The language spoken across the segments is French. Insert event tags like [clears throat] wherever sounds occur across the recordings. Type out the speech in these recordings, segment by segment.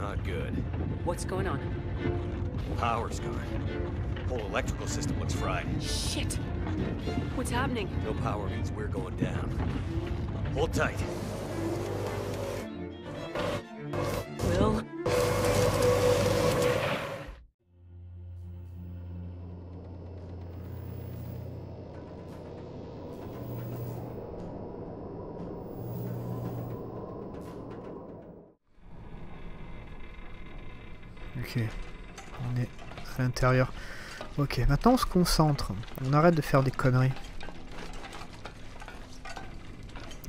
Not good. What's going on? Power's gone. Whole electrical system looks fried. Shit! What's happening? No power means we're going down. Hold tight. Ok, maintenant on se concentre. On arrête de faire des conneries.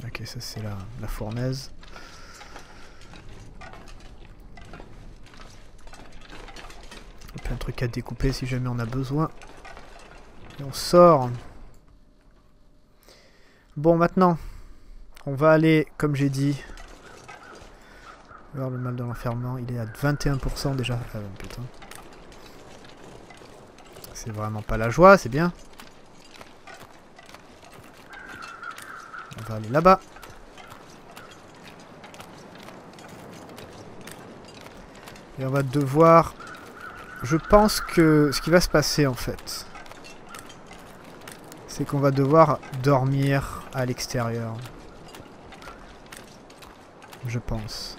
Ok, ça c'est la, fournaise. Plein de trucs à découper si jamais on a besoin. Et on sort. Bon, maintenant, on va aller, comme j'ai dit, vers le mal de l'enfermement. Il est à 21% déjà. Ah, putain. C'est vraiment pas la joie, c'est bien. On va aller là-bas. Et on va devoir... Je pense que ce qui va se passer en fait, c'est qu'on va devoir dormir à l'extérieur. Je pense.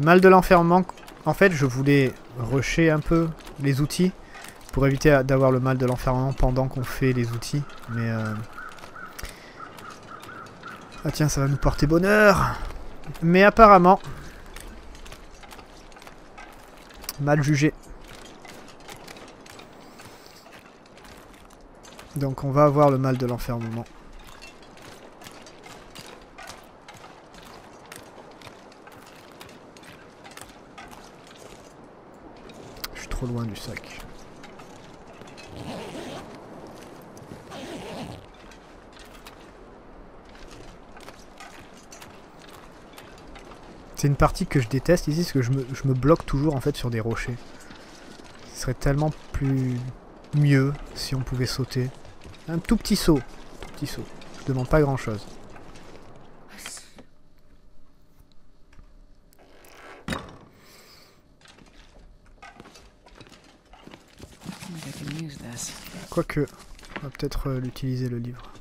Le mal de l'enfermement, en fait, je voulais rusher un peu les outils pour éviter d'avoir le mal de l'enfermement pendant qu'on fait les outils. Mais... Euh... Ah tiens, ça va nous porter bonheur Mais apparemment... Mal jugé. Donc on va avoir le mal de l'enfermement. Loin du sac. C'est une partie que je déteste ici, parce que je me, je me bloque toujours en fait sur des rochers. Ce serait tellement plus mieux si on pouvait sauter. Un tout petit saut. Tout petit saut. Je demande pas grand chose. I think I can use this. Quoique, on va peut-être euh, l'utiliser le livre.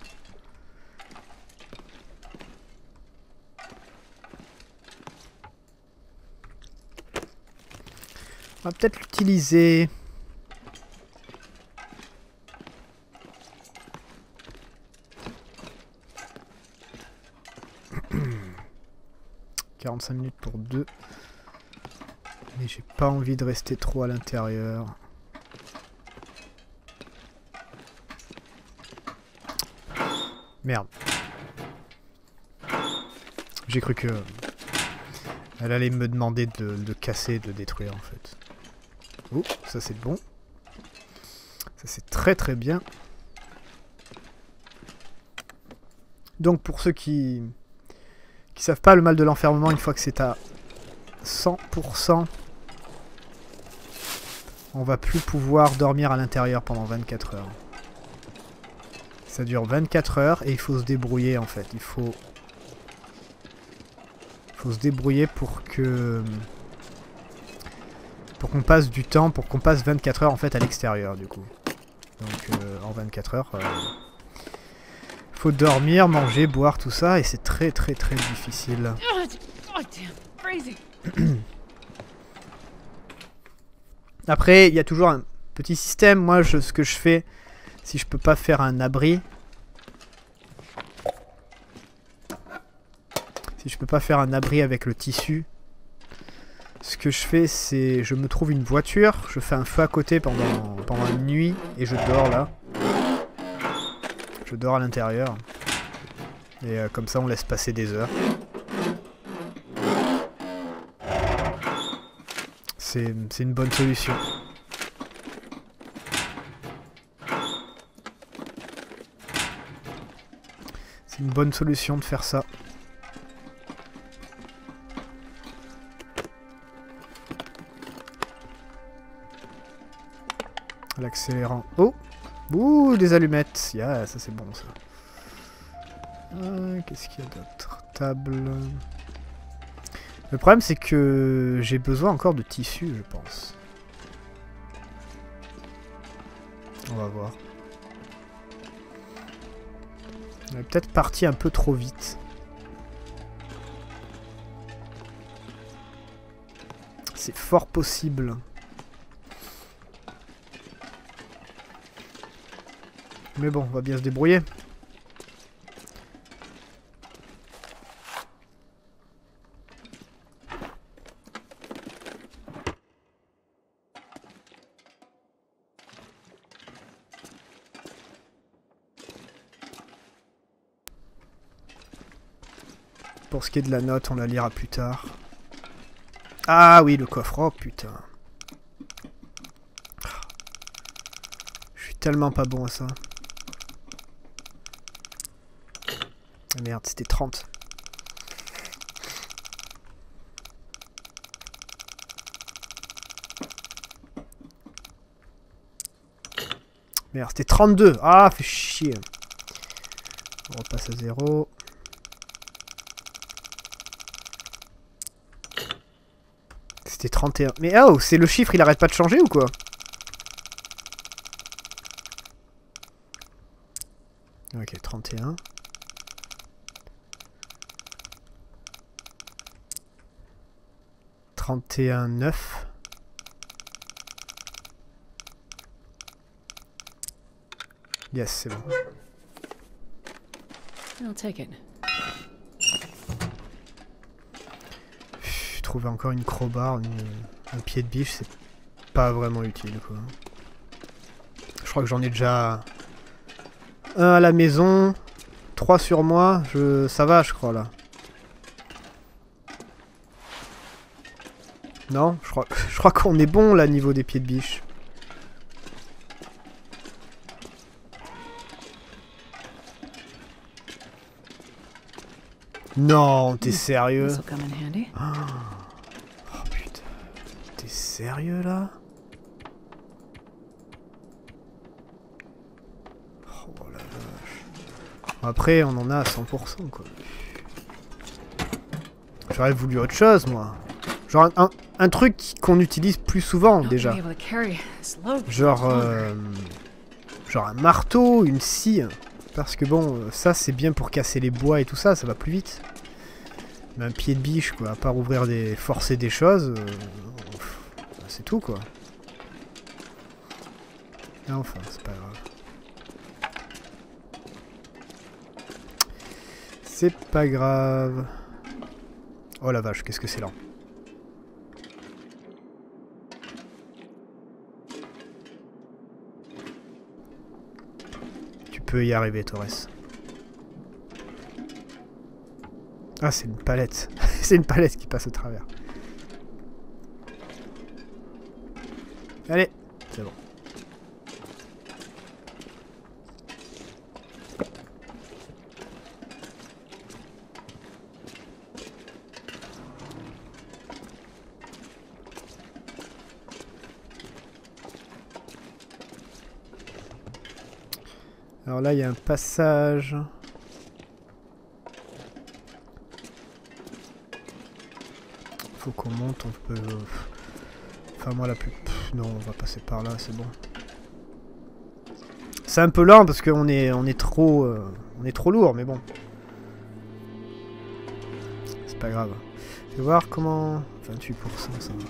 On va peut-être l'utiliser. [clears throat] « 45 minutes pour deux. Mais j'ai pas envie de rester trop à l'intérieur. Merde. J'ai cru que... Elle allait me demander de, de casser, de détruire en fait. Oh, ça c'est bon. Ça c'est très très bien. Donc pour ceux qui qui savent pas le mal de l'enfermement, une fois que c'est à 100%, on va plus pouvoir dormir à l'intérieur pendant 24 heures. Ça dure 24 heures et il faut se débrouiller en fait. Il faut, faut se débrouiller pour que pour qu'on passe du temps, pour qu'on passe 24 heures en fait à l'extérieur du coup. Donc euh, en 24 heures, euh, faut dormir, manger, boire, tout ça et c'est très très très difficile. Crazy. Après, il y a toujours un petit système. Moi, je, ce que je fais, si je peux pas faire un abri, si je peux pas faire un abri avec le tissu, ce que je fais, c'est je me trouve une voiture, je fais un feu à côté pendant, pendant une nuit et je dors là. Je dors à l'intérieur. Et euh, comme ça, on laisse passer des heures. C'est c'est une bonne solution. Une bonne solution de faire ça. L'accélérant. Oh Ouh, des allumettes. Yeah, ça c'est bon ça. Euh, Qu'est-ce qu'il y a d'autre? Table. Le problème c'est que j'ai besoin encore de tissu, je pense. On va voir. On est peut-être parti un peu trop vite. C'est fort possible. Mais bon, on va bien se débrouiller. Pour ce qui est de la note, on la lira plus tard. Ah oui, le coffre. Oh putain. Je suis tellement pas bon à ça. Ah merde, c'était 30. Merde, c'était 32. Ah, fait chier. On repasse à 0. C'était 31. Mais oh, c'est le chiffre, il arrête pas de changer ou quoi? Ok, 31. Trente et un neuf. Yes, c'est bon. I'll take it. Pff, Trouver encore une crowbar, une- un pied de biche, c'est pas vraiment utile quoi. Je crois que j'en ai déjà un à la maison, trois sur moi, je... ça va je crois là. Non, je crois, [laughs] je crois qu'on est bon là niveau des pieds de biche. Non, t'es sérieux? Oh putain. [gasps] T'es sérieux là? Oh la vache. Après, on en a à 100% quoi. J'aurais voulu autre chose moi. Genre un, un truc qu'on utilise plus souvent déjà. Genre, euh, genre un marteau, une scie. Parce que bon, euh, ça c'est bien pour casser les bois et tout ça, ça va plus vite. Mais un pied de biche, quoi, à part ouvrir des. forcer des choses, euh, c'est tout quoi. Mais enfin, c'est pas grave. C'est pas grave. Oh la vache, qu'est-ce que c'est là Tu peux y arriver, Torres. Ah, c'est une palette. [laughs] c'est une palette qui passe au travers. Allez, c'est bon. Alors là, il y a un passage. Faut qu'on monte, on peut... Enfin, moi, la plus... Non, on va passer par là, c'est bon. C'est un peu lent parce qu'on est, on est trop... euh, on est trop lourd, mais bon. C'est pas grave. Je vais voir comment... 28%, ça va.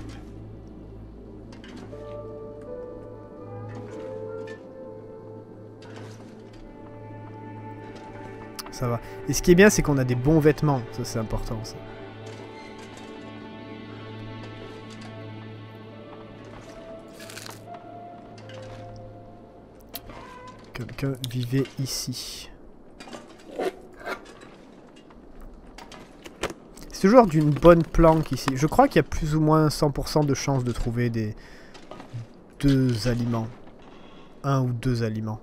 Ça va. Et ce qui est bien, c'est qu'on a des bons vêtements. Ça, c'est important, ça. Quelqu'un vivait ici. C'est toujours d'une bonne planque ici. Je crois qu'il y a plus ou moins 100% de chances de trouver des deux aliments. Un ou deux aliments.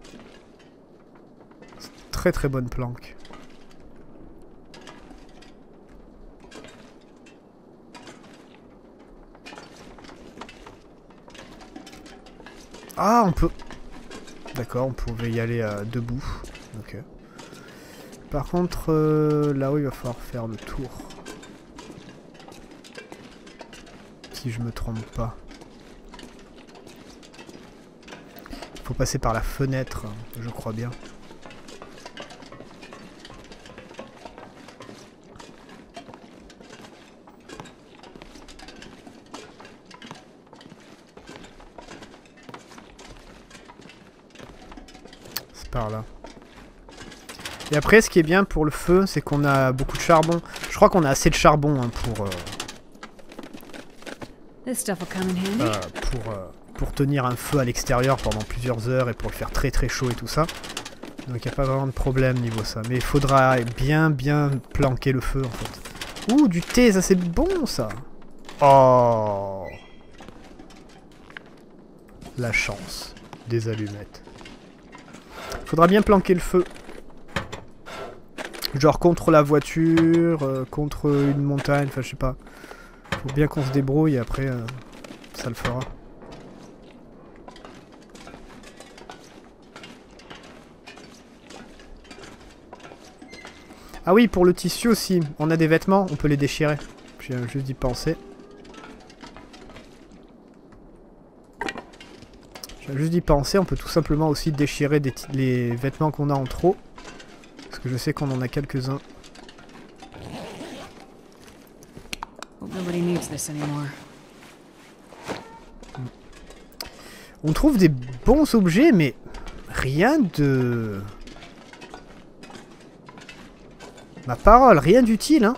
Très très bonne planque. Ah, on peut... D'accord, on pouvait y aller à debout. Ok. Par contre, euh, là-haut, il va falloir faire le tour. Si je me trompe pas. Il faut passer par la fenêtre, je crois bien. Par là. Et après, ce qui est bien pour le feu, c'est qu'on a beaucoup de charbon. Je crois qu'on a assez de charbon hein, pour, euh, euh, pour, euh, pour tenir un feu à l'extérieur pendant plusieurs heures et pour le faire très très chaud et tout ça. Donc il n'y a pas vraiment de problème niveau ça. Mais il faudra bien bien planquer le feu en fait. Ouh, du thé, ça c'est bon ça Oh La chance des allumettes. Faudra bien planquer le feu. Genre contre la voiture, euh, contre une montagne, enfin je sais pas. Faut bien qu'on se débrouille et après euh, ça le fera. Ah oui, pour le tissu aussi, on a des vêtements, on peut les déchirer. Viens juste d'y penser. Je viens juste d'y penser, on peut tout simplement aussi déchirer des les vêtements qu'on a en trop. Parce que je sais qu'on en a quelques-uns. On trouve des bons objets, mais rien de... Ma parole, rien d'utile, hein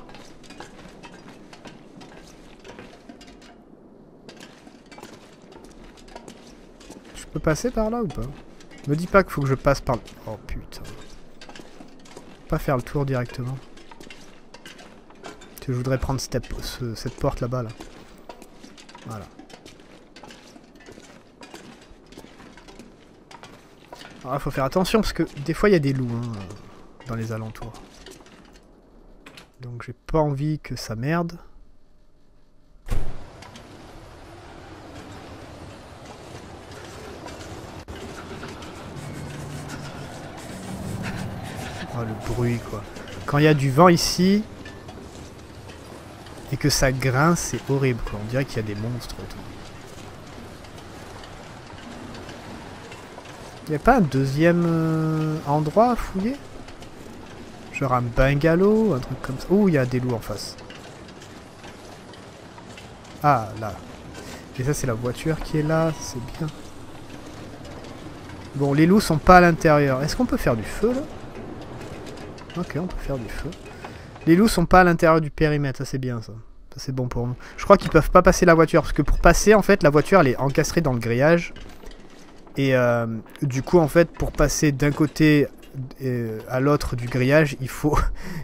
passer par là ou pas Me dis pas qu'il faut que je passe par... Oh putain. Pas faire le tour directement. Je voudrais prendre cette, ce- cette porte là-bas, là. Voilà. Alors là, faut faire attention parce que des fois il y a des loups hein, dans les alentours. Donc j'ai pas envie que ça merde. Bruit quoi. Quand il y a du vent ici et que ça grince, c'est horrible quoi. On dirait qu'il y a des monstres autour. Y a pas un deuxième euh, endroit à fouiller? Genre un bungalow, un truc comme ça. Ouh, il y a des loups en face. Ah, là. Et ça, c'est la voiture qui est là, c'est bien. Bon, les loups sont pas à l'intérieur. Est-ce qu'on peut faire du feu, là? Ok, on peut faire du feu. Les loups sont pas à l'intérieur du périmètre, ça c'est bien, ça. Ça c'est bon pour nous. Je crois qu'ils peuvent pas passer la voiture, parce que pour passer, en fait, la voiture, elle est encastrée dans le grillage. Et euh, du coup, en fait, pour passer d'un côté euh, à l'autre du grillage, il faut,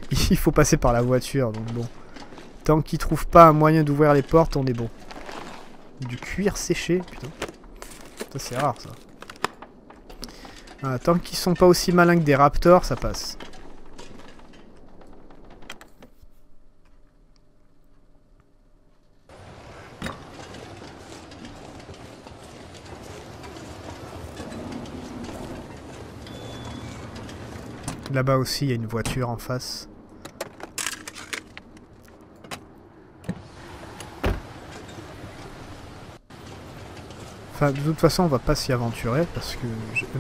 [laughs] passer par la voiture. Donc bon, tant qu'ils trouvent pas un moyen d'ouvrir les portes, on est bon. Du cuir séché, putain. Ça c'est rare ça. Ah, tant qu'ils sont pas aussi malins que des raptors, ça passe. Là-bas aussi, il y a une voiture en face. Enfin, de toute façon, on va pas s'y aventurer parce que...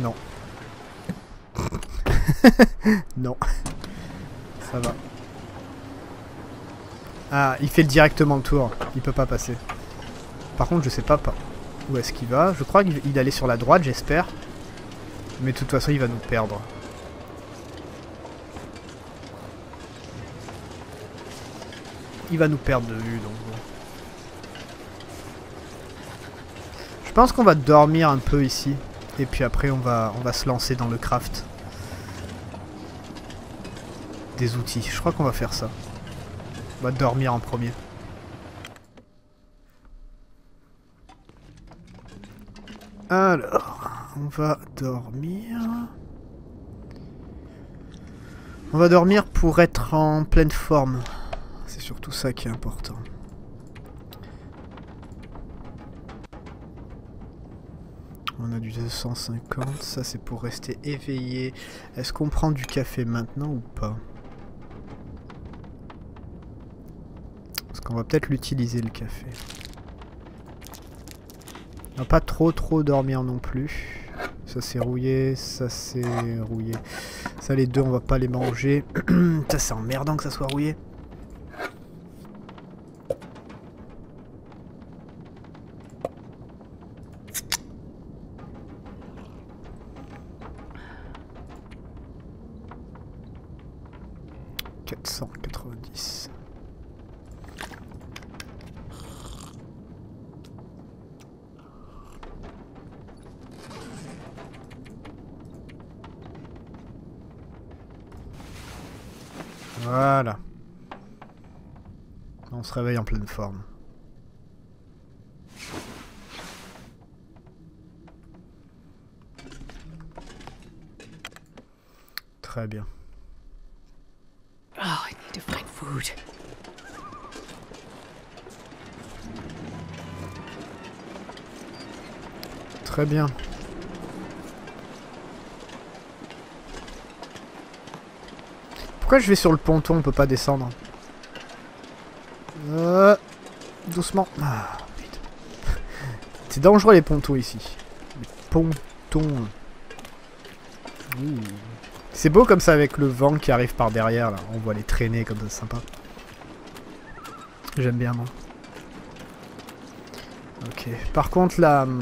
Non. [laughs] non. Ça va. Ah, il fait directement le tour. Il peut pas passer. Par contre, je sais pas, où est-ce qu'il va. Je crois qu'il il allait sur la droite, j'espère. Mais de toute façon, il va nous perdre. Il va nous perdre de vue, donc. Je pense qu'on va dormir un peu ici. Et puis après, on va, on va se lancer dans le craft. Des outils. Je crois qu'on va faire ça. On va dormir en premier. Alors, on va dormir. On va dormir pour être en pleine forme. Surtout ça qui est important. On a du 250, ça c'est pour rester éveillé. Est-ce qu'on prend du café maintenant ou pas? Parce qu'on va peut-être l'utiliser le café. On va pas trop trop dormir non plus. Ça c'est rouillé, ça c'est rouillé. Ça les deux on va pas les manger. [clears throat] ça c'est emmerdant que ça soit rouillé. Voilà. On se réveille en pleine forme. Très bien. Oh, I need to find food. Très bien. Je vais sur le ponton, on peut pas descendre Euh, Doucement. Ah. C'est dangereux les pontons ici. Les pontons. C'est beau comme ça avec le vent qui arrive par derrière là. On voit les traîner comme ça, c'est sympa. J'aime bien moi. Ok. Par contre la... hum,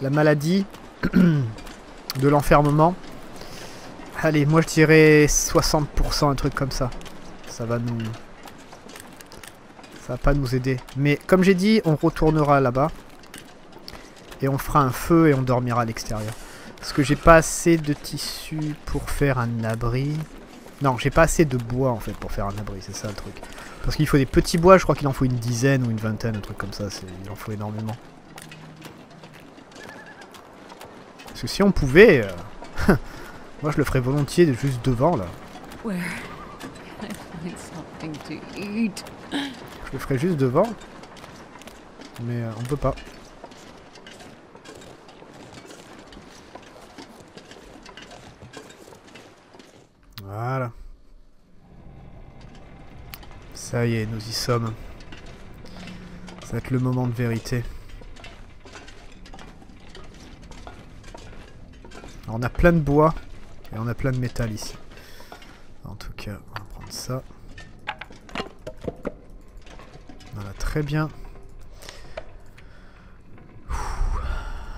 La maladie [clears throat] de l'enfermement. Allez, moi je dirais 60%, un truc comme ça. Ça va nous... Ça va pas nous aider. Mais comme j'ai dit, on retournera là-bas. Et on fera un feu et on dormira à l'extérieur. Parce que j'ai pas assez de tissu pour faire un abri. Non, j'ai pas assez de bois en fait pour faire un abri, c'est ça le truc. Parce qu'il faut des petits bois, je crois qu'il en faut une dizaine ou une vingtaine, un truc comme ça, il en faut énormément. Parce que si on pouvait... euh, [laughs] Moi je le ferais volontiers de- juste devant là. [laughs] Je le ferais juste devant. Mais euh, on peut pas. Voilà. Ça y est, nous y sommes. Ça va être le moment de vérité. Alors, on a plein de bois et on a plein de métal ici. En tout cas, on va prendre ça. Voilà, très bien. Ouh,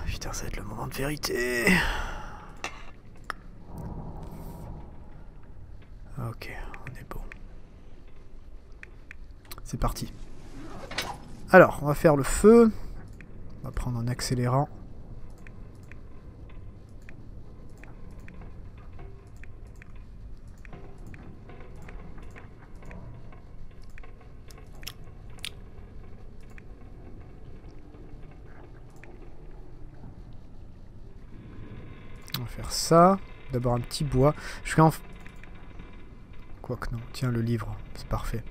Putain, ça va être le moment de vérité. Ok, on est bon. C'est parti. Alors, on va faire le feu. On va prendre un accélérant. On va faire ça. D'abord un petit bois. Je vais en... Quoique non. Tiens, le livre. C'est parfait.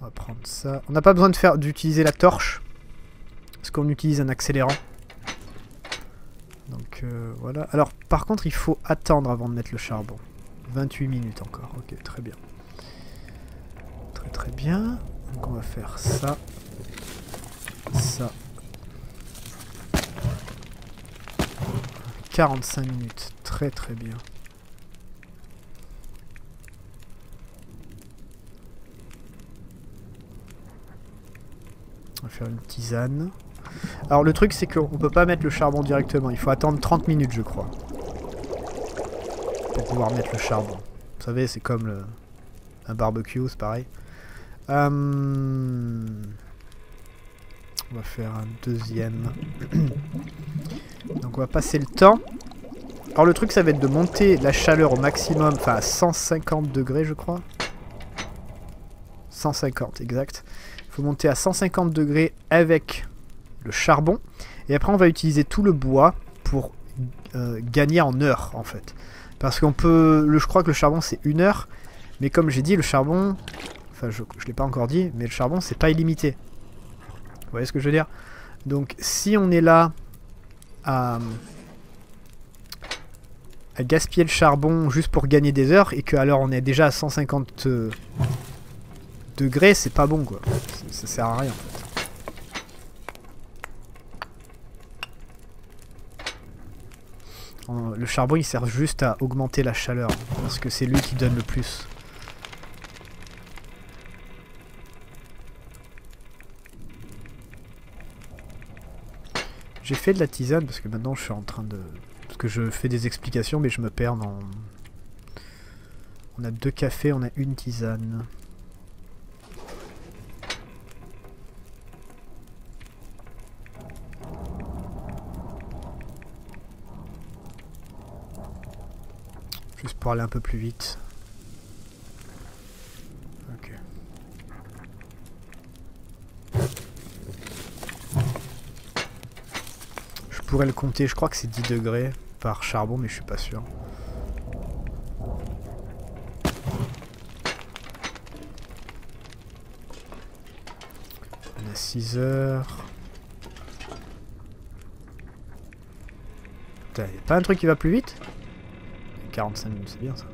On va prendre ça. On n'a pas besoin d'utiliser la torche. Parce qu'on utilise un accélérant. Donc euh, voilà. Alors par contre, il faut attendre avant de mettre le charbon. 28 minutes encore. Ok, très bien. Très très bien. Donc on va faire ça. Ça. 45 minutes. Très très bien. On va faire une tisane. Alors le truc c'est qu'on peut pas mettre le charbon directement. Il faut attendre 30 minutes je crois. Pour pouvoir mettre le charbon. Vous savez c'est comme le... un barbecue, c'est pareil. Hum, On va faire un deuxième. [clears throat] Donc on va passer le temps. Alors le truc ça va être de monter la chaleur au maximum, enfin à 150 degrés je crois. 150 exact. Il faut monter à 150 degrés avec le charbon. Et après on va utiliser tout le bois pour euh, gagner en heure en fait. Parce qu'on peut... Je crois que le charbon c'est une heure. Mais comme j'ai dit le charbon... Enfin je, je l'ai pas encore dit, mais le charbon c'est pas illimité. Vous voyez ce que je veux dire? Donc si on est là à, gaspiller le charbon juste pour gagner des heures et que alors on est déjà à 150 euh, degrés, c'est pas bon quoi. Ça, sert à rien en fait. Le charbon il sert juste à augmenter la chaleur parce que c'est lui qui donne le plus. J'ai fait de la tisane parce que maintenant je suis en train de... Parce que je fais des explications mais je me perds dans... On a deux cafés, on a une tisane. Juste pour aller un peu plus vite. Ok. Je pourrais le compter, je crois que c'est 10 degrés par charbon, mais je suis pas sûr. On a 6 heures. Putain, pas un truc qui va plus vite? 45 minutes, c'est bien ça.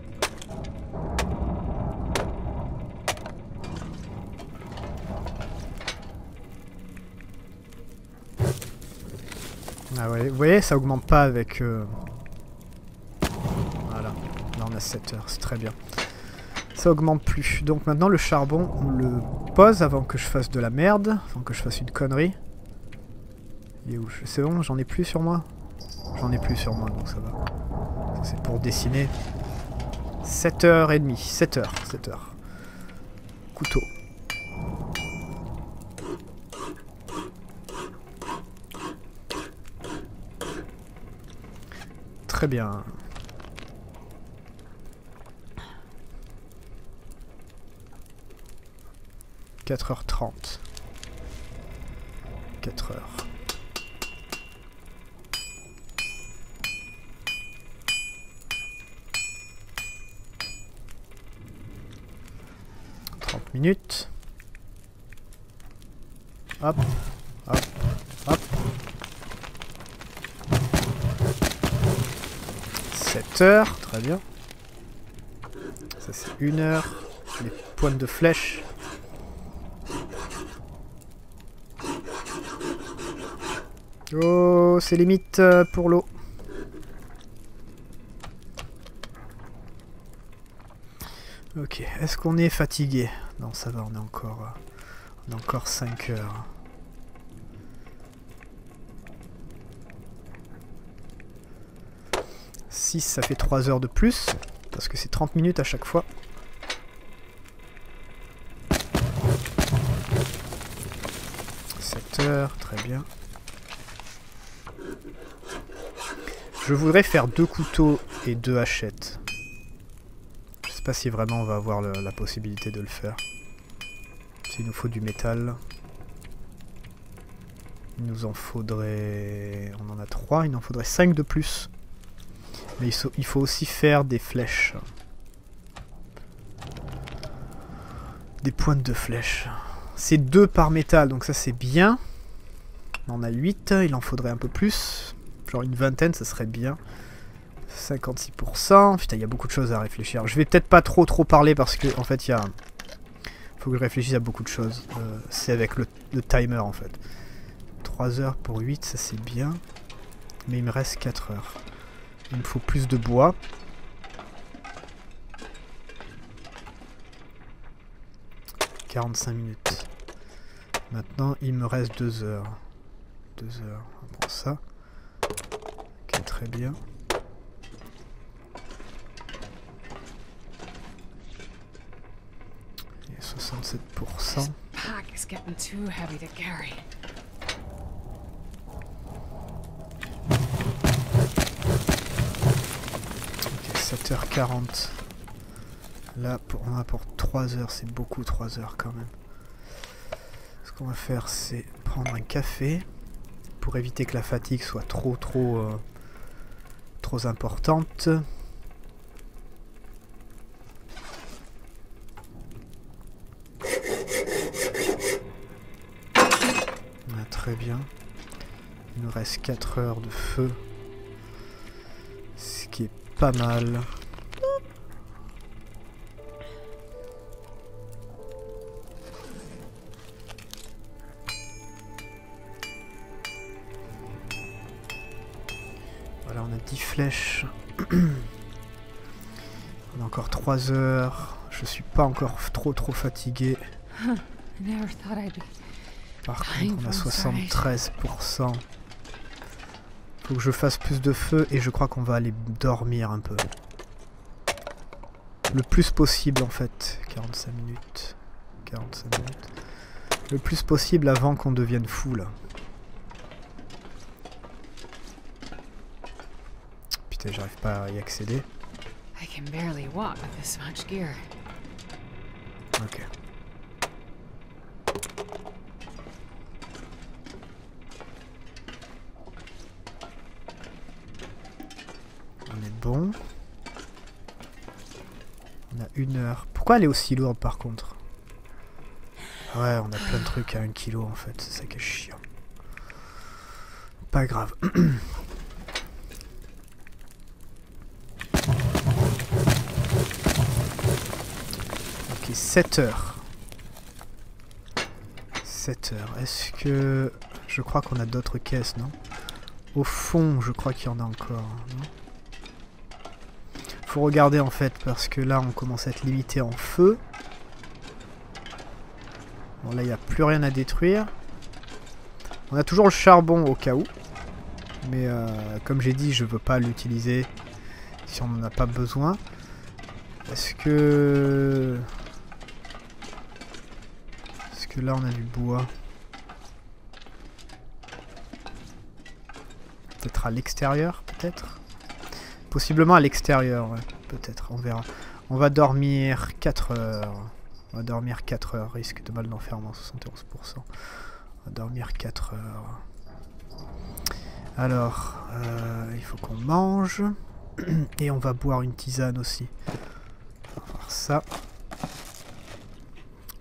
Ah ouais, vous voyez, ça augmente pas avec... euh, Voilà, là on a 7 heures, c'est très bien. Ça augmente plus. Donc maintenant le charbon, on le pose avant que je fasse de la merde, avant que je fasse une connerie. Il est où? C'est bon, j'en ai plus sur moi? J'en ai plus sur moi, donc ça va. C'est pour dessiner. 7h30, 7h, 7h. Couteau. Très bien. Quatre heures trente. Quatre heures. 30 minutes. Hop, hop. 7 heures, très bien. Ça c'est une heure. Les pointes de flèche. Oh, c'est limite euh, pour l'eau. Ok, est-ce qu'on est fatigué? Non, ça va, on est encore, euh, on est encore 5 heures. « 6, ça fait 3 heures de plus, parce que c'est 30 minutes à chaque fois. « 7 heures, très bien. Je voudrais faire deux couteaux et deux hachettes. Je sais pas si vraiment on va avoir la possibilité de le faire. S'il nous faut du métal. Il nous en faudrait... On en a 3, il en faudrait 5 de plus. Mais il, faut aussi faire des flèches. Des pointes de flèches. C'est 2 par métal, donc ça c'est bien. On en a 8, il en faudrait un peu plus. Genre une vingtaine, ça serait bien. 56%. Putain, il y a beaucoup de choses à réfléchir. Je vais peut-être pas trop trop parler parce que en fait, il y a... Faut que je réfléchisse à beaucoup de choses. Euh, c'est avec le, le timer en fait. 3 heures pour 8, ça c'est bien. Mais il me reste 4 heures. Il me faut plus de bois. « 45 minutes. Maintenant, il me reste 2 heures. 2 heures. On ça. Ok, très bien. Et 67%. 7h40. Là, on a pour 3 heures, c'est beaucoup 3 heures quand même. Ce qu'on va faire, c'est prendre un café pour éviter que la fatigue soit trop trop euh, trop importante. Très bien. Il nous reste 4 heures de feu. Ce qui est pas mal. Voilà, on a 10 flèches. [clears throat] on a encore 3 heures. Je suis pas encore trop trop fatigué. Par contre, on a from sight. 73%. Faut que je fasse plus de feu et je crois qu'on va aller dormir un peu. Le plus possible en fait. 45 minutes. 45 minutes. Le plus possible avant qu'on devienne fou là. Putain, j'arrive pas à y accéder. I can barely walk with this much gear. Ok. On est bon. On a une heure. Pourquoi elle est aussi lourde par contre? Ouais, on a plein de trucs à 1 kg en fait, c'est ça qui est chiant. Pas grave. [clears throat] ok, 7 heures. 7 heures. Est-ce que... Je crois qu'on a d'autres caisses, non? Au fond, je crois qu'il y en a encore. non? Faut regarder en fait, parce que là, on commence à être limité en feu. Bon, là, il n'y a plus rien à détruire. On a toujours le charbon au cas où. Mais euh, comme j'ai dit, je veux pas l'utiliser si on n'en a pas besoin. Est-ce que... Est-ce que là on a du bois? Peut-être à l'extérieur, peut-être? Possiblement à l'extérieur. Peut-être, on verra. On va dormir 4 heures. On va dormir 4 heures. Risque de mal d'enfermement, 71%. On va dormir 4 heures. Alors, euh, il faut qu'on mange. [clears throat] Et on va boire une tisane aussi. On va voir ça.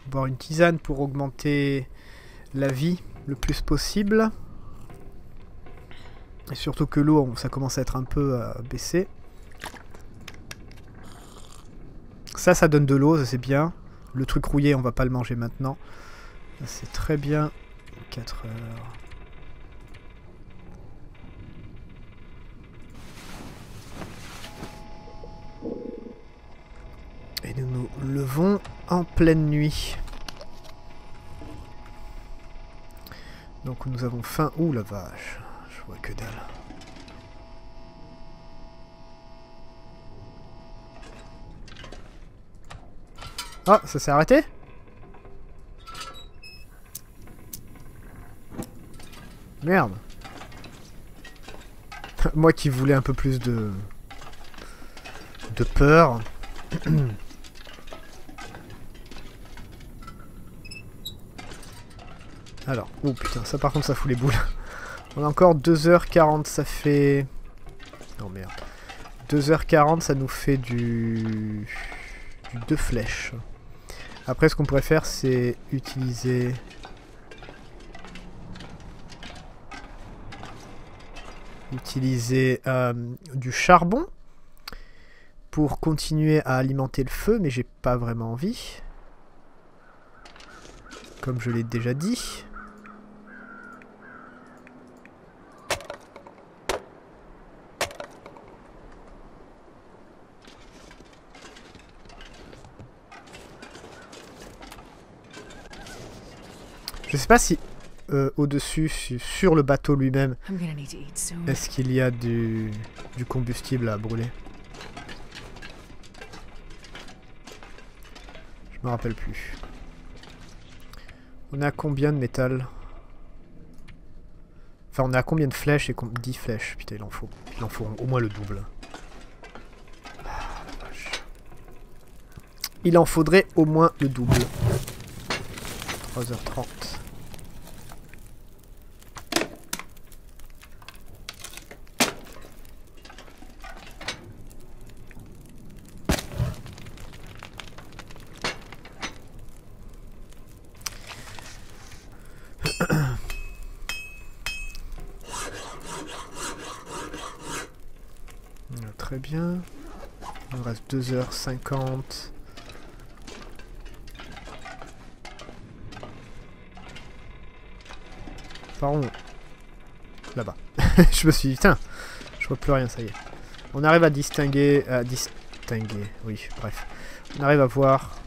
Boire une tisane pour augmenter la vie le plus possible. Et surtout que l'eau, ça commence à être un peu euh, baissé. Ça, ça donne de l'eau, c'est bien. Le truc rouillé, on va pas le manger maintenant. C'est très bien. 4 heures. Et nous nous levons en pleine nuit. Donc nous avons faim. Ouh la vache. Je que dalle. Ah, ça s'est arrêté Merde. [laughs] Moi qui voulais un peu plus de... de peur. [clears throat] Alors, oh putain, ça par contre ça fout les boules. [laughs] On a encore 2h40, ça fait... Non merde. 2h40, ça nous fait du... du 2 flèches. Après, ce qu'on pourrait faire, c'est utiliser... Utiliser euh, du charbon pour continuer à alimenter le feu, mais j'ai pas vraiment envie. Comme je l'ai déjà dit. Je sais pas si euh, au-dessus, su- sur le bateau lui-même, est-ce qu'il y a du, du combustible à brûler? Je me rappelle plus. On à combien de métal? Enfin, on est à combien de flèches et com- 10 flèches? Putain, il en faut. Il en faut au moins le double. Ah, la vache. Il en faudrait au moins le double. 3h30. Ah, Très bien. Il nous reste 2h50. Par où Là-bas. [laughs] je me suis dit, putain, je vois plus rien, ça y est. On arrive à distinguer... À distinguer, oui, bref. On arrive à voir.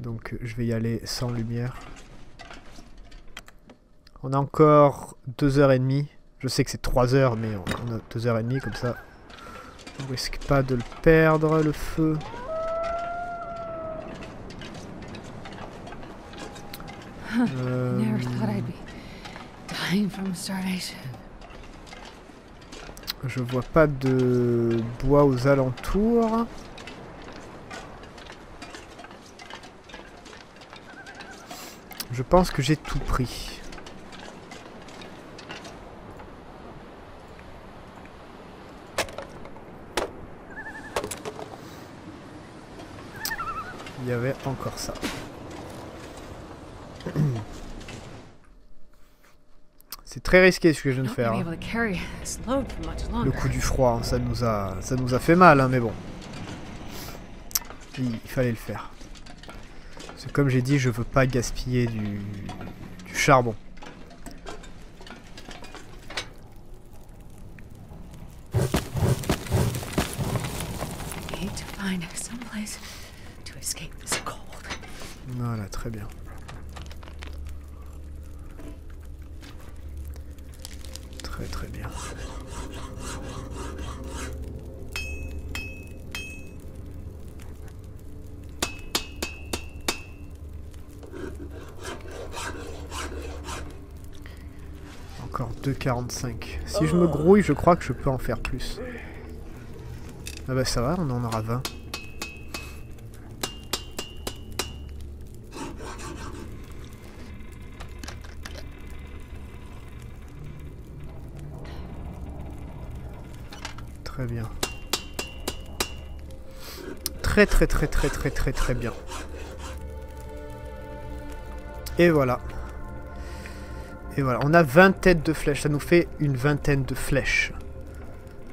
Donc je vais y aller sans lumière. On a encore 2h30. Je sais que c'est 3h, mais on a 2h30 comme ça. On risque pas de le perdre, le feu. [laughs] Euh, je vois pas de bois aux alentours. Je pense que j'ai tout pris. Encore ça. [clears throat] C'est très risqué ce que je viens de faire. hein. Le coup du froid, hein, ça nous a, ça nous a fait mal, hein, mais bon. Il, il fallait le faire. Parce que comme j'ai dit, je veux pas gaspiller du, du charbon. I need to find someplace to escape this cold. Voilà, très Très très bien. Encore 2,45. Si je me grouille, je crois que je peux en faire plus. Ah bah ça va, on en aura 20. Très très très très très très très bien. Et voilà. Et voilà, on a 20 têtes de flèches, ça nous fait une vingtaine de flèches.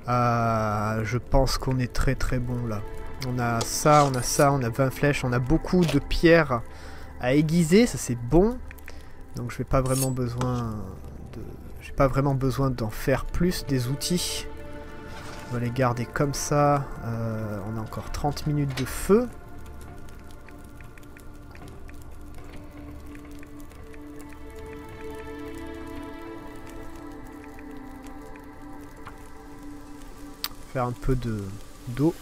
Euh, je pense qu'on est très très bon là. On a ça, on a ça, on a 20 flèches, on a beaucoup de pierres à aiguiser, ça c'est bon. Donc je vais pas vraiment besoin de... J'ai pas vraiment besoin d'en faire plus des outils. On va les garder comme ça. Euh, on a encore 30 minutes de feu. Faire un peu de d'eau.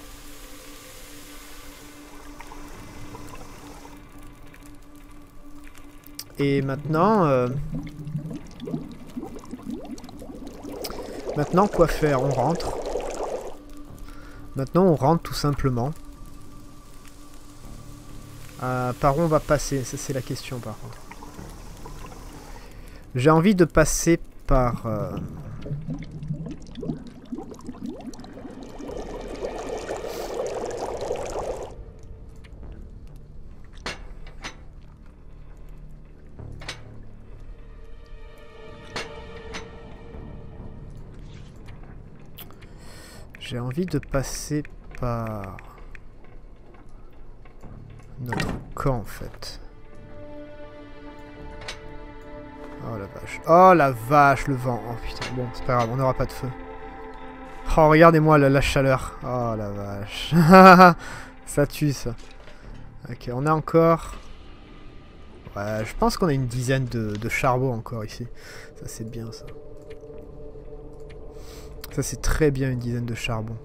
Et maintenant... euh, Maintenant, quoi faire? On rentre. Maintenant, on rentre tout simplement. Euh, par où on va passer Ça, c'est la question, par contre. J'ai envie de passer par... euh, envie de passer par notre camp en fait. Oh la vache. Oh la vache, le vent. Oh putain, bon, c'est pas grave, on n'aura pas de feu. Oh, regardez-moi la, chaleur. Oh la vache. [laughs] ça tue ça. Ok, on a encore... Ouais, je pense qu'on a une dizaine de, de charbon encore ici. Ça c'est bien ça. Ça c'est très bien une dizaine de charbon.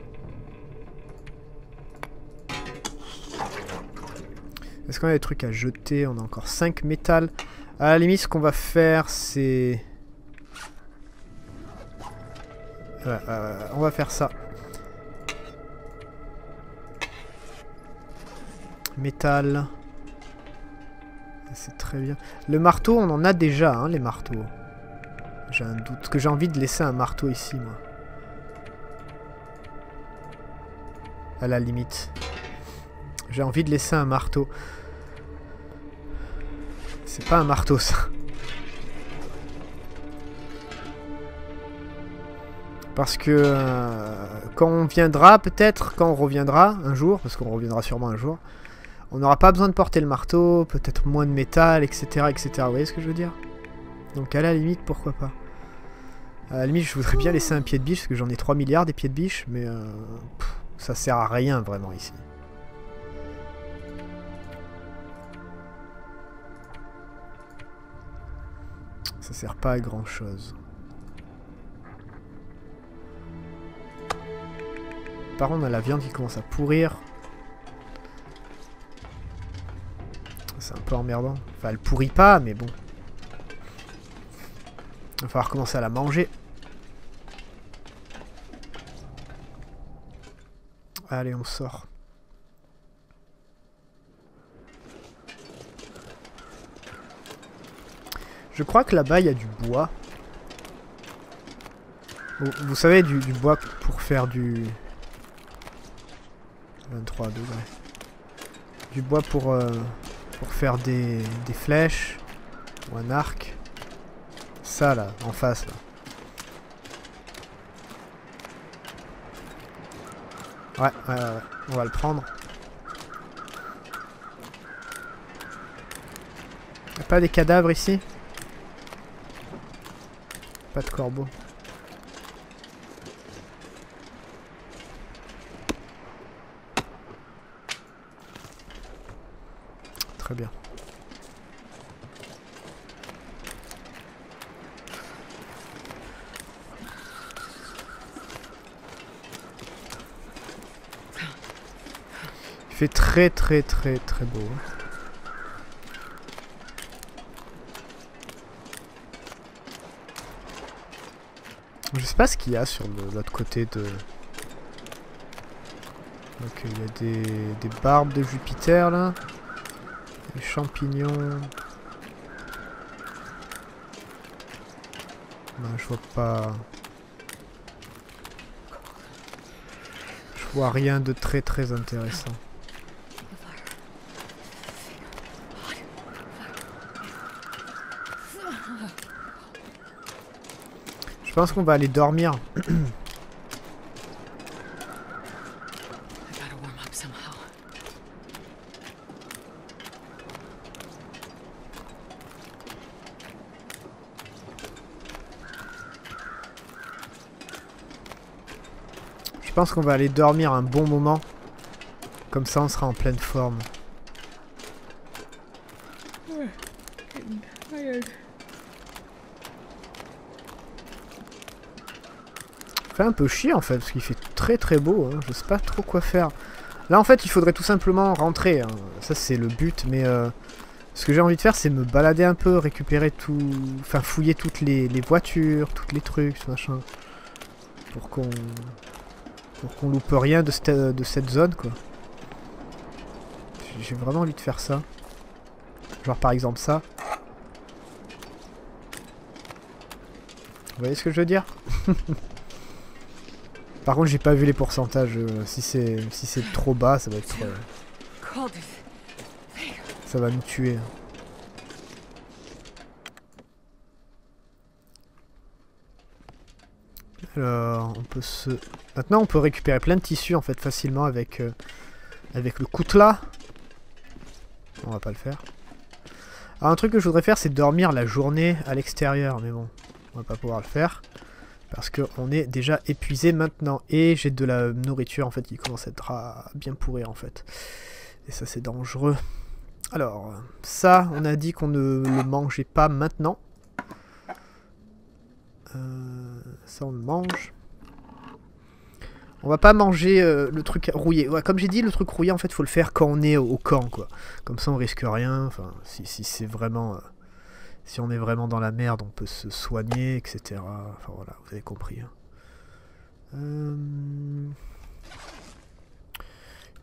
Est-ce qu'on a des trucs à jeter? On a encore 5 métal. À la limite, ce qu'on va faire, c'est... Ouais, euh, on va faire ça. Métal. C'est très bien. Le marteau, on en a déjà, hein, les marteaux. J'ai un doute. Parce que j'ai envie de laisser un marteau ici, moi. À la limite. J'ai envie de laisser un marteau. C'est pas un marteau, ça. Parce que euh, quand on viendra, peut-être, quand on reviendra un jour, parce qu'on reviendra sûrement un jour, on n'aura pas besoin de porter le marteau, peut-être moins de métal, etc., etc. Vous voyez ce que je veux dire? Donc à la limite, pourquoi pas? À la limite, je voudrais bien laisser un pied de biche, parce que j'en ai 3 milliards des pieds de biche, mais euh, ça sert à rien vraiment ici. Ça sert pas à grand chose. Par contre, on a la viande qui commence à pourrir. C'est un peu emmerdant. Enfin, elle pourrit pas, mais bon. Il va falloir commencer à la manger. Allez, on sort. Je crois que là-bas, il y a du bois. Vous, savez, du, du bois pour faire du... 23 degrés. Du bois pour, euh, pour faire des, des flèches. Ou un arc. Ça, là, en face, là. Ouais. On va le prendre. Y'a pas des cadavres ici? Pas de corbeau. Très bien. Très très très très beau. Je sais pas ce qu'il y a sur l'autre côté de... Donc il y a des, barbes de Jupiter là. Des champignons. Non, je vois pas... Je vois rien de très très intéressant. Je pense qu'on va aller dormir. [clears throat] Je pense qu'on va aller dormir un bon moment. Comme ça, on sera en pleine forme. Fait un peu chier en fait, parce qu'il fait très très beau, hein. je sais pas trop quoi faire. Là en fait il faudrait tout simplement rentrer, hein. ça c'est le but, mais euh, ce que j'ai envie de faire c'est me balader un peu, récupérer tout, enfin fouiller toutes les, les voitures, toutes les trucs, ce machin, pour qu'on pour qu'on loupe rien de cette, de cette zone quoi. J'ai vraiment envie de faire ça. Genre par exemple ça. Vous voyez ce que je veux dire? [laughs] Par contre, j'ai pas vu les pourcentages. euh, si c'est si c'est trop bas, ça va être euh, ça va nous tuer. Alors, on peut se Maintenant, on peut récupérer plein de tissus en fait facilement avec euh, avec le coutelas. On va pas le faire. Alors, un truc que je voudrais faire, c'est dormir la journée à l'extérieur, mais bon, on va pas pouvoir le faire. Parce qu'on est déjà épuisé maintenant. Et j'ai de la nourriture en fait qui commence à être bien pourrir en fait. Et ça c'est dangereux. Alors, ça, on a dit qu'on ne le mangeait pas maintenant. Euh, ça on le mange. On va pas manger euh, le truc rouillé. Comme j'ai dit, le truc rouillé en fait faut le faire quand on est au, au camp quoi. Comme ça on risque rien. Enfin, si, si c'est vraiment... euh, si on est vraiment dans la merde, on peut se soigner, etc. Enfin voilà, vous avez compris. hein. Euh,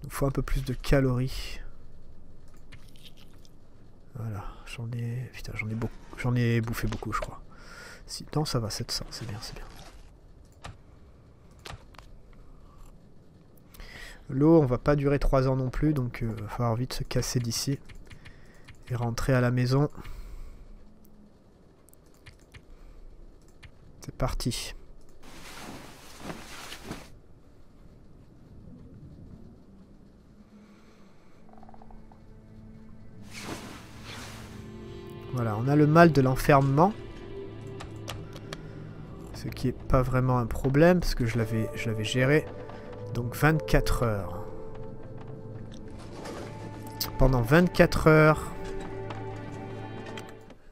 Il nous faut un peu plus de calories. Voilà, j'en ai... Putain, j'en ai, ai bouffé beaucoup, je crois. Si... Non, ça va, 700, c'est bien, c'est bien. L'eau, on va pas durer 3 ans non plus, donc il va falloir vite se casser d'ici. Et rentrer à la maison. C'est parti. Voilà, on a le mal de l'enfermement. Ce qui n'est pas vraiment un problème, parce que je l'avais géré. Donc 24 heures. Pendant 24 heures,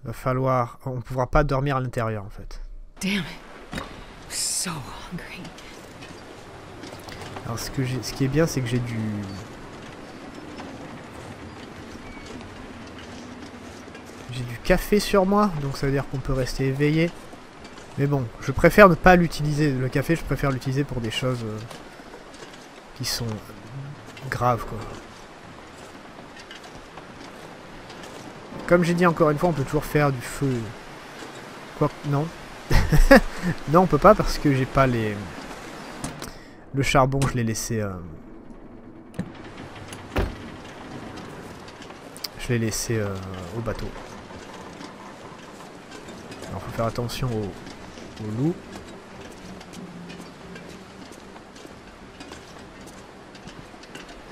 va falloir... On ne pourra pas dormir à l'intérieur, en fait. Damn it. So hungry. Alors ce, que ce qui est bien c'est que j'ai du... J'ai du café sur moi, donc ça veut dire qu'on peut rester éveillé. Mais bon, je préfère ne pas l'utiliser. Le café, je préfère l'utiliser pour des choses euh, qui sont graves, quoi. Comme j'ai dit encore une fois, on peut toujours faire du feu. Quoi Non. [laughs] non, on peut pas parce que j'ai pas les... Le charbon, je l'ai laissé... euh, Je l'ai laissé euh, au bateau. Alors faut faire attention au, au loup.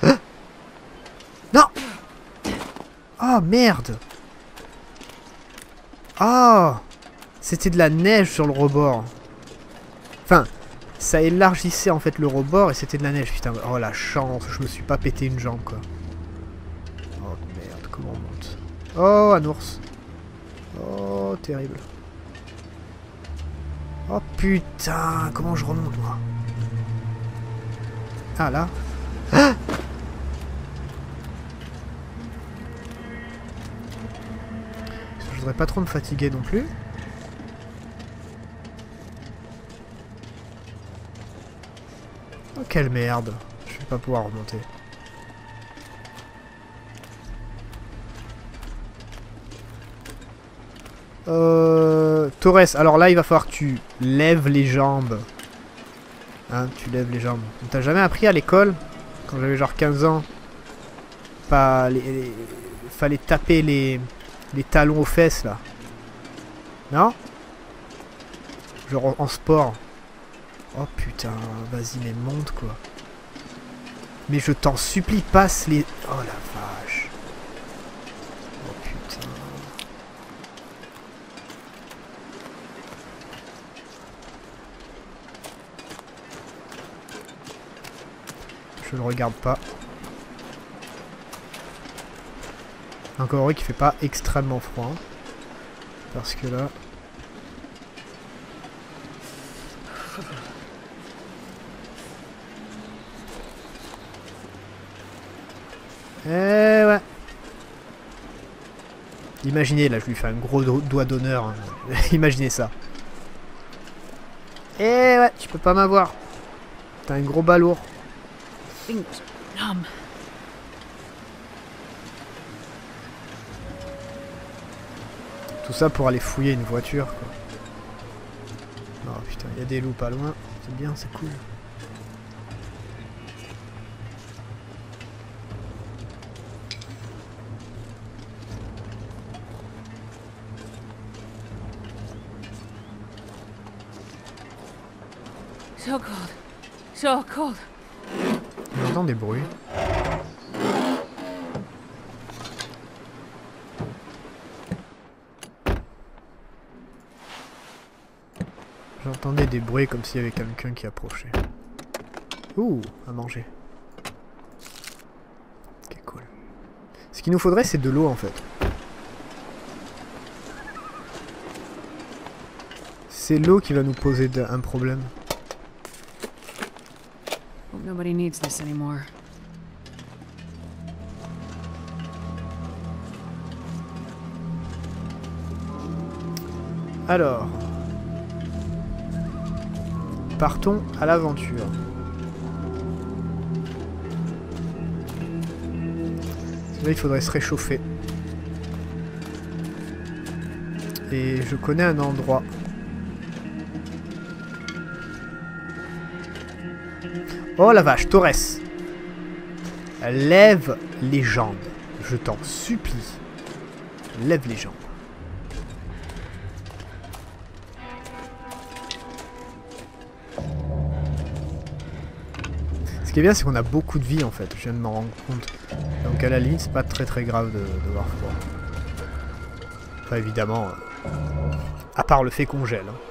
[gasps] Non Oh merde Oh C'était de la neige sur le rebord. Enfin, ça élargissait en fait le rebord et c'était de la neige. Putain, oh la chance, je me suis pas pété une jambe quoi. Oh merde, comment on monte? Oh, un ours. Oh, terrible. Oh putain, comment je remonte moi? Ah là Ah Je voudrais pas trop me fatiguer non plus. Oh quelle merde Je vais pas pouvoir remonter. Euh, Torres, alors là il va falloir que tu lèves les jambes. Hein, tu lèves les jambes. On t'a jamais appris à l'école, quand j'avais genre 15 ans, pas fallait taper les, les talons aux fesses là. Non? Genre en, en sport. Oh putain, vas-y mais monte quoi. Mais je t'en supplie, passe les... Oh la vache. Oh putain. Je le regarde pas. Encore heureux qu'il fait pas extrêmement froid. hein. Parce que là... Imaginez, là je lui fais un gros do- doigt d'honneur. hein. [laughs] Imaginez ça. Eh ouais, tu peux pas m'avoir. T'as un gros balourd. Tout ça pour aller fouiller une voiture, quoi. Oh putain, il y a des loups pas loin. C'est bien, c'est cool. J'entends des bruits. J'entendais des bruits comme s'il y avait quelqu'un qui approchait. Ouh, à manger. Ok, cool. Ce qu'il nous faudrait, c'est de l'eau en fait. C'est l'eau qui va nous poser un problème. Nobody needs this anymore. Alors. Partons à l'aventure. Il faudrait se réchauffer. Et je connais un endroit. Oh la vache, Torres. Lève les jambes. Je t'en supplie. Lève les jambes. Ce qui est bien, c'est qu'on a beaucoup de vie en fait. Je viens de m'en rendre compte. Donc à la limite, c'est pas très très grave de, voir froid. Enfin, évidemment, euh, à part le fait qu'on gèle. hein.